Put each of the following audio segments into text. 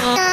Bye.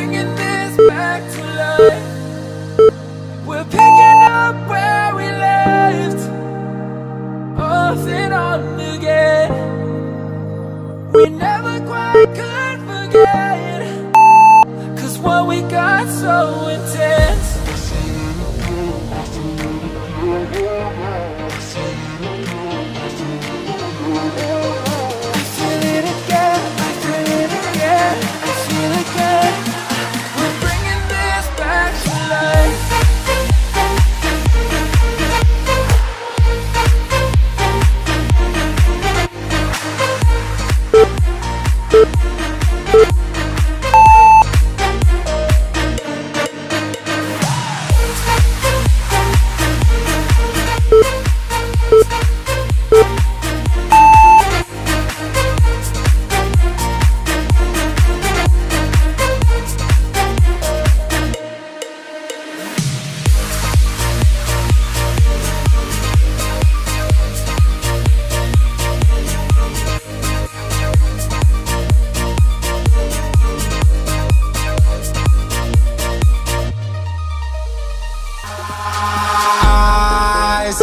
Bringing this back to